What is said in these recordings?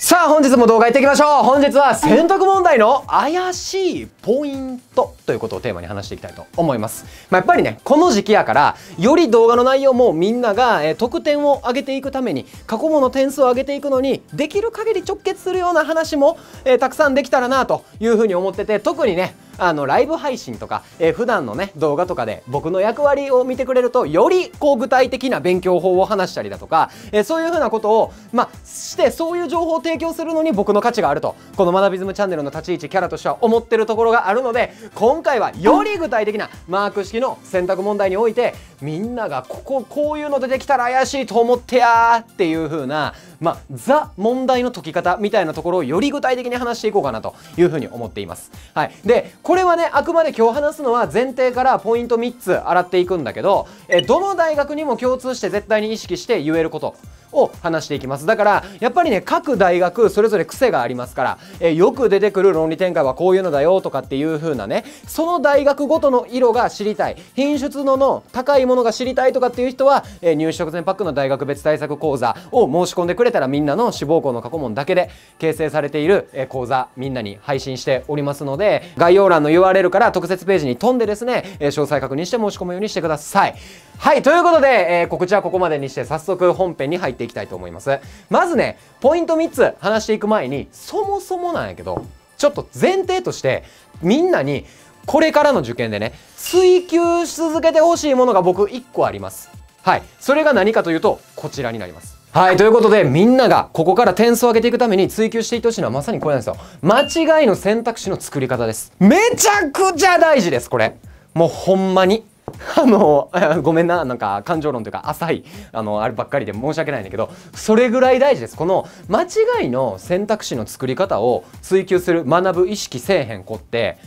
さあ本日も動画行っていきましょう。本日は選択問題の怪しいポイントということをテーマに話していきたいと思います、まあ、やっぱりねこの時期やからより動画の内容もみんなが、え得点を上げていくために過去問の点数を上げていくのにできる限り直結するような話も、えー、たくさんできたらなというふうに思ってて特にねあのライブ配信とか、えー、普段のね動画とかで僕の役割を見てくれるとよりこう具体的な勉強法を話したりだとか、えー、そういうふうなことをまあしてそういう情報を提供するのに僕の価値があるとこの学びズムチャンネルの立ち位置キャラとしては思ってるところがあるので今回はより具体的なマーク式の選択問題においてみんながこここういうの出てきたら怪しいと思ってやーっていう風なまあザ問題の解き方みたいなところをより具体的に話していこうかなというふうに思っています。はい、でこれはねあくまで今日話すのは前提からポイント3つ洗っていくんだけどえどの大学にも共通して絶対に意識して言えることを話していきます。だからやっぱりね各大学それぞれ癖がありますから、えよく出てくる論理展開はこういうのだよとかっていう風なねその大学ごとの色が知りたい。品質のの高いものが知りたいとかっていう人は、え入試直前パックの大学別対策講座を申し込んでくれたらみんなの志望校の過去問だけで形成されている、え講座みんなに配信しておりますので概要欄の URL から特設ページに飛んでですね、え詳細確認して申し込むようにしてください。はいということで、えー、告知はここまでにして早速本編に入っていきたいと思います。まずねポイント3つ話していく前にそもそもなんやけどちょっと前提としてみんなにこれからの受験でね追求し続けてほしいものが僕1個あります。はいそれが何かというとこちらになります。はいということでみんながここから点数を上げていくために追求していってほしいのはまさにこれなんですよ。間違いの選択肢の作り方です。めちゃくちゃ大事ですこれ。もうほんまに。あの ごめんななんか感情論というか浅いあのあればっかりで申し訳ないんだけどそれぐらい大事です。この間違いの選択肢の作り方を追求する学ぶ意識せえへん子って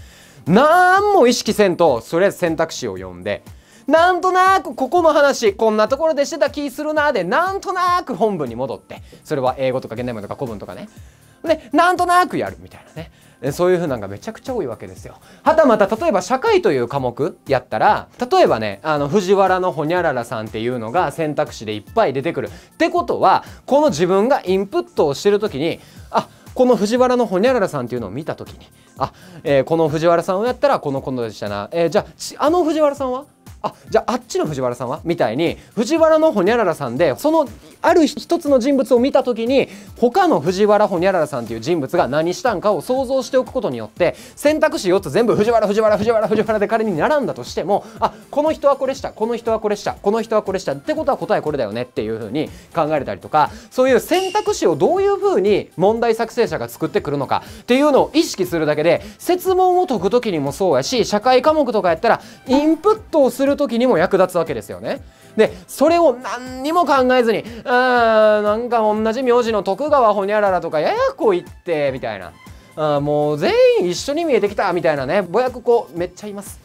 何も意識せんとそれ選択肢を読んでなんとなくここの話こんなところでしてた気するなでなんとなく本文に戻ってそれは英語とか現代文とか古文とかね。でなんとなくやるみたいなね。そういう風なのがめちゃくちゃ多いわけですよ。はたまた例えば社会という科目やったら例えばねあの藤原のほにゃららさんっていうのが選択肢でいっぱい出てくる。ってことはこの自分がインプットをしてる時にあこの藤原のほにゃららさんっていうのを見た時にあ、えー、この藤原さんをやったらこの今度でしたな、えー、じゃああの藤原さんは？あじゃああっちの藤原さんは？みたいに藤原のほにゃららさんでそのある一つの人物を見た時に他の藤原ほにゃららさんっていう人物が何したんかを想像しておくことによって選択肢4つ全部藤原藤原藤原藤原で仮に並んだとしてもあこの人はこれしたこの人はこれしたこの人はこれしたってことは答えこれだよねっていうふうに考えたりとかそういう選択肢をどういうふうに問題作成者が作ってくるのかっていうのを意識するだけで設問を解く時にもそうやし社会科目とかやったらインプットをする時にも役立つわけですよね。でそれを何にも考えずに「あなんか同じ名字の徳川ほにゃららとかややこいって」みたいなあもう全員一緒に見えてきたみたいなねぼやく子めっちゃいます。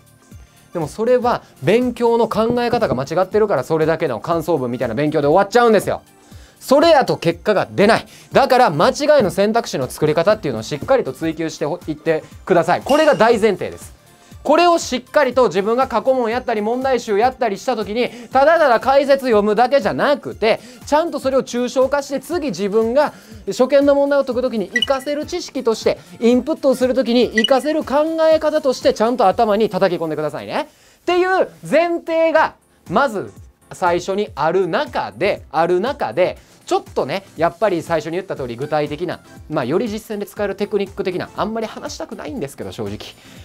でもそれは勉強の考え方が間違ってるからそれだけの感想文みたいな勉強で終わっちゃうんですよ。それやと結果が出ない。だから間違いの選択肢の作り方っていうのをしっかりと追求していってください。これが大前提です。これをしっかりと自分が過去問やったり問題集やったりした時にただただ解説読むだけじゃなくてちゃんとそれを抽象化して次自分が初見の問題を解く時に活かせる知識としてインプットをする時に活かせる考え方としてちゃんと頭に叩き込んでくださいね。っていう前提がまず最初にある中である中でちょっとねやっぱり最初に言った通り具体的な、まあ、より実践で使えるテクニック的なあんまり話したくないんですけど正直。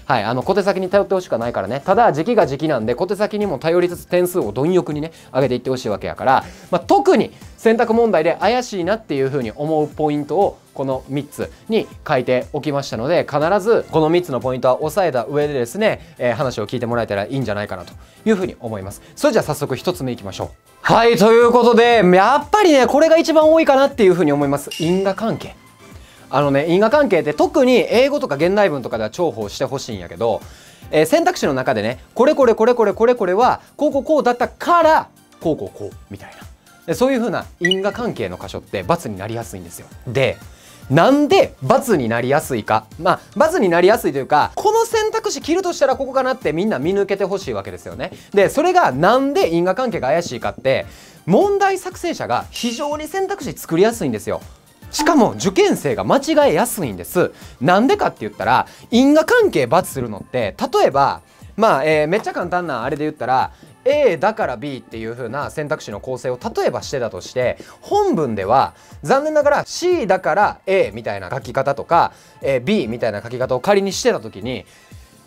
はいあの小手先に頼ってほしくはないからね。ただ時期が時期なんで小手先にも頼りつつ点数を貪欲にね上げていってほしいわけやから、まあ、特に選択問題で怪しいなっていうふうに思うポイントをこの3つに書いておきましたので必ずこの3つのポイントは押さえた上でですね、えー、話を聞いてもらえたらいいんじゃないかなというふうに思います。それじゃあ早速1つ目いきましょう。はいということでやっぱりねこれが一番多いかなっていうふうに思います。因果関係。あのね因果関係って特に英語とか現代文とかでは重宝してほしいんやけど、えー、選択肢の中でねこれこれこれこれこれこれはこうこうこうだったからこうこうこうみたいな。そういう風な因果関係の箇所って×になりやすいんですよ。でなんで×になりやすいかまあ×になりやすいというかこの選択肢切るとしたらここかなってみんな見抜けてほしいわけですよね。でそれがなんで因果関係が怪しいかって問題作成者が非常に選択肢作りやすいんですよ。しかも受験生が間違えやすいんですなんでかって言ったら因果関係×するのって例えばまあ、えー、めっちゃ簡単なあれで言ったら A だから B っていう風な選択肢の構成を例えばしてたとして本文では残念ながら C だから A みたいな書き方とか、B みたいな書き方を仮にしてた時に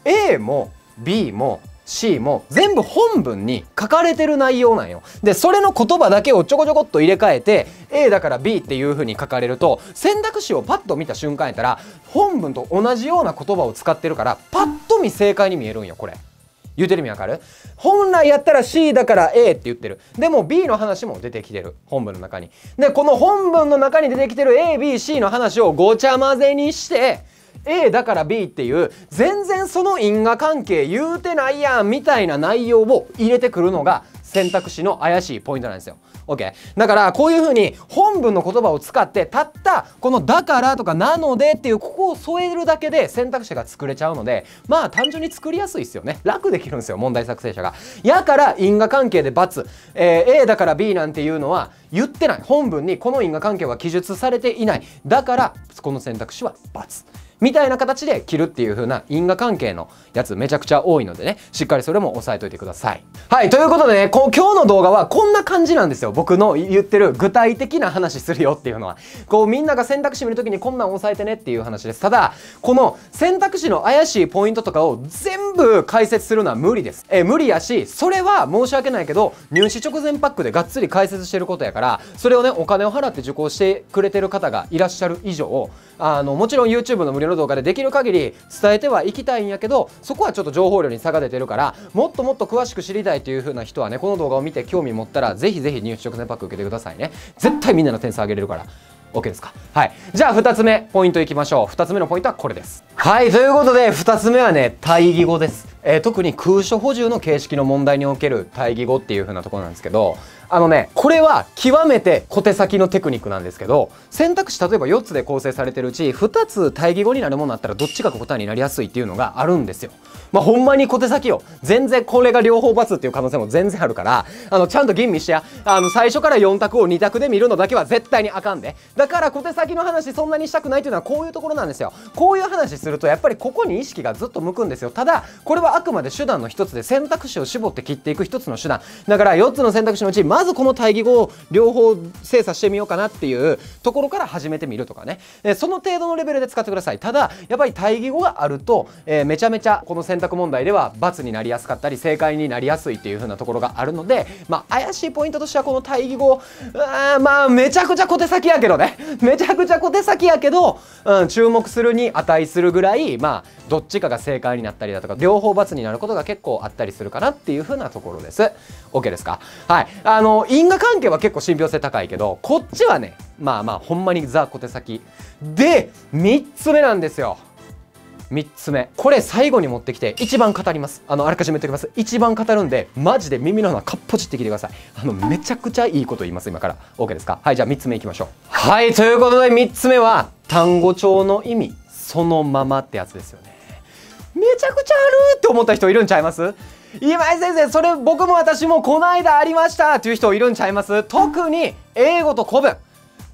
A も B も C も全部本文に書かれてる内容なんよ。で、それの言葉だけをちょこちょこっと入れ替えて A だから B っていう風に書かれると選択肢をパッと見た瞬間やったら本文と同じような言葉を使ってるからパッと見正解に見えるんよ、これ。言うてる意味わかる？本来やったら C だから A って言ってる。でも B の話も出てきてる。本文の中に。で、この本文の中に出てきてる A、B、C の話をごちゃ混ぜにして、A だから B っていう全然その因果関係言うてないやんみたいな内容を入れてくるのが選択肢の怪しいポイントなんですよ。OK? だからこういうふうに本文の言葉を使ってたったこの「だから」とか「なので」っていうここを添えるだけで選択肢が作れちゃうのでまあ単純に作りやすいですよね楽できるんですよ問題作成者が。やから因果関係で×、えー、A だから B なんていうのは言ってない本文にこの因果関係は記述されていないだからこの選択肢は×。みたいな形で切るっていう風な因果関係のやつめちゃくちゃ多いのでね、しっかりそれも押さえといてください。はい、ということでね、こう今日の動画はこんな感じなんですよ。僕の言ってる具体的な話するよっていうのは。こうみんなが選択肢見るときにこんなん押さえてねっていう話です。ただ、この選択肢の怪しいポイントとかを全部解説するのは無理です。え無理やし、それは申し訳ないけど、入試直前パックでがっつり解説してることやから、それをね、お金を払って受講してくれてる方がいらっしゃる以上、あのもちろん YouTube の無料の動画でできる限り伝えてはいきたいんやけどそこはちょっと情報量に差が出てるからもっともっと詳しく知りたいという風な人はねこの動画を見て興味持ったらぜひぜひ入試直前パック受けてくださいね。絶対みんなの点数上げれるから。OK ですか？はい。じゃあ2つ目ポイントいきましょう。2つ目のポイントはこれです。はい。ということで2つ目はね対義語です。えー、特に空所補充の形式の問題における対義語っていう風なところなんですけどあのねこれは極めて小手先のテクニックなんですけど選択肢例えば4つで構成されてるうち2つ対義語になるものだったらどっちが答えになりやすいっていうのがあるんですよ。まあ、ほんまに小手先よ。全然これが両方×っていう可能性も全然あるから、あの、ちゃんと吟味してや。あの、最初から4択を2択で見るのだけは絶対にあかんで。だから小手先の話そんなにしたくないというのはこういうところなんですよ。こういう話するとやっぱりここに意識がずっと向くんですよ。ただ、これはあくまで手段の一つで選択肢を絞って切っていく一つの手段。だから4つの選択肢のうち、まずこの対義語を両方精査してみようかなっていうところから始めてみるとかね。えその程度のレベルで使ってください。ただ、やっぱり対義語があると、えー、めちゃめちゃこの選択問題では×になりやすかったり正解になりやすいっていう風なところがあるので、まあ、怪しいポイントとしてはこの対義語あまあめちゃくちゃ小手先やけどね めちゃくちゃ小手先やけど、うん、注目するに値するぐらいまあどっちかが正解になったりだとか両方×になることが結構あったりするかなっていう風なところです OK ですか？はいあの因果関係は結構信憑性高いけどこっちはねまあまあほんまにザ小手先。で3つ目なんですよ。3つ目。これ最後に持ってきて一番語ります。あのあらかじめ言っておきます。一番語るんでマジで耳の穴かっぽちってきてください。あのめちゃくちゃいいこと言います今から。OK ですか？はいじゃあ3つ目いきましょう。はいということで3つ目は単語帳の意味そのままってやつですよね。めちゃくちゃあるって思った人いるんちゃいます？今井先生それ僕も私もこの間ありましたっていう人いるんちゃいます？特に英語と古文。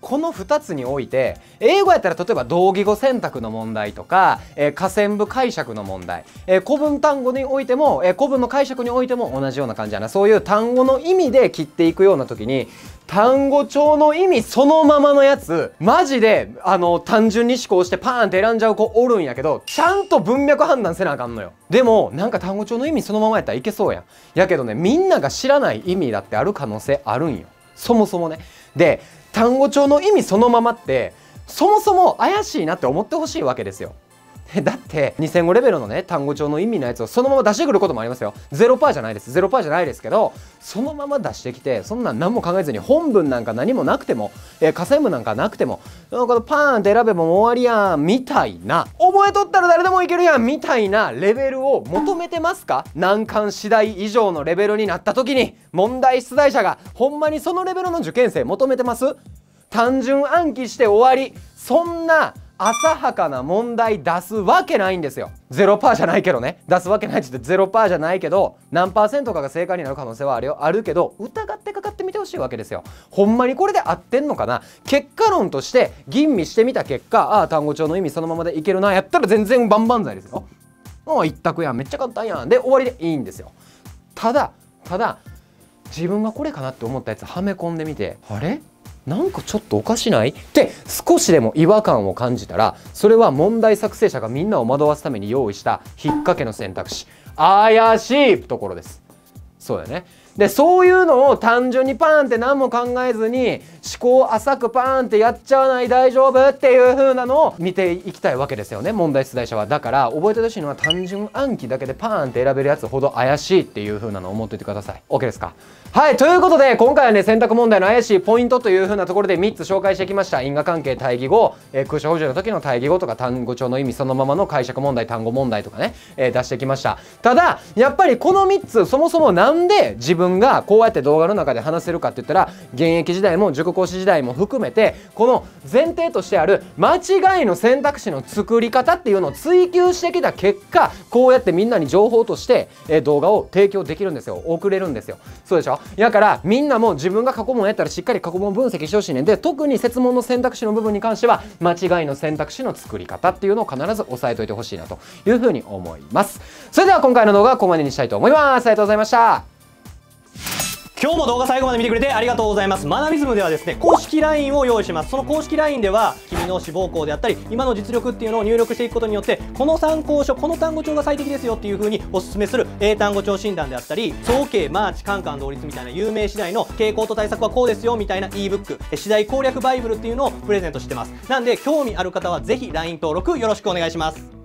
この2つにおいて英語やったら例えば同義語選択の問題とか、えー、下線部解釈の問題、えー、古文単語においても、えー、古文の解釈においても同じような感じやな。そういう単語の意味で切っていくような時に単語帳の意味そのままのやつマジであの単純に思考してパーンって選んじゃう子おるんやけどちゃんと文脈判断せなあかんのよ。でもなんか単語帳の意味そのままやったらいけそうやん。やけどねみんなが知らない意味だってある可能性あるんよ。そもそもね。で単語帳の意味そのままってそもそも怪しいなって思ってほしいわけですよ。だって2005レベルのね単語帳の意味のやつをそのまま出してくることもありますよ。0%じゃないです。0%じゃないですけどそのまま出してきてそんな何も考えずに本文なんか何もなくても、えー、河川部なんかなくてもこのパーンって選べばもう終わりやんみたいな覚えとったら誰でもいけるやんみたいなレベルを求めてますか？難関次第以上のレベルになった時に問題出題者がほんまにそのレベルの受験生求めてます？単純暗記して終わり。そんな浅はかな問題出すわけないんですよ。0%じゃないけどね。出すわけないって言って0%じゃないけど何パーセントかが正解になる可能性はあるよ。あるけど疑ってかかってみてほしいわけですよ。ほんまにこれで合ってんのかな。結果論として吟味してみた結果ああ単語帳の意味そのままでいけるな。やったら全然万々歳ですよ。もう一択やん。めっちゃ簡単やん。で終わりでいいんですよ。ただただ自分がこれかなって思ったやつはめ込んでみてあれ？なんかちょっとおかしない？って少しでも違和感を感じたらそれは問題作成者がみんなを惑わすために用意した引っ掛けの選択肢。怪しいところです。そうだね。でそういうのを単純にパーンって何も考えずに思考浅くパーンってやっちゃわない大丈夫っていう風なのを見ていきたいわけですよね問題出題者は。だから覚えてほしいのは単純暗記だけでパーンって選べるやつほど怪しいっていう風なのを思っておいてください。OK ですか？はいということで今回はね選択問題の怪しいポイントという風なところで3つ紹介してきました。因果関係対義語、えー、空所補助の時の対義語とか単語帳の意味そのままの解釈問題単語問題とかね、えー、出してきました。ただやっぱりこの3つそもそもなんで自分がこうやって動画の中で話せるかって言ったら現役時代も塾講師時代も含めてこの前提としてある間違いの選択肢の作り方っていうのを追求してきた結果こうやってみんなに情報として、えー、動画を提供できるんですよ。送れるんですよ。そうでしょ？やからみんなも自分が過去問やったらしっかり過去問分析してほしいねん。で特に設問の選択肢の部分に関しては間違いの選択肢の作り方っていうのを必ず押さえといてほしいなというふうに思います。それでは今回の動画はここまでにしたいと思います。ありがとうございました。今日も動画最後まで見てくれてありがとうございます。マナビズムではですね公式 LINE を用意します。その公式 LINE では君の志望校であったり今の実力っていうのを入力していくことによってこの参考書この単語帳が最適ですよっていう風におすすめする英単語帳診断であったり総計マーチカンカン同率みたいな有名次第の傾向と対策はこうですよみたいな ebook 次第攻略バイブルっていうのをプレゼントしてます。なんで興味ある方はぜひ LINE 登録よろしくお願いします。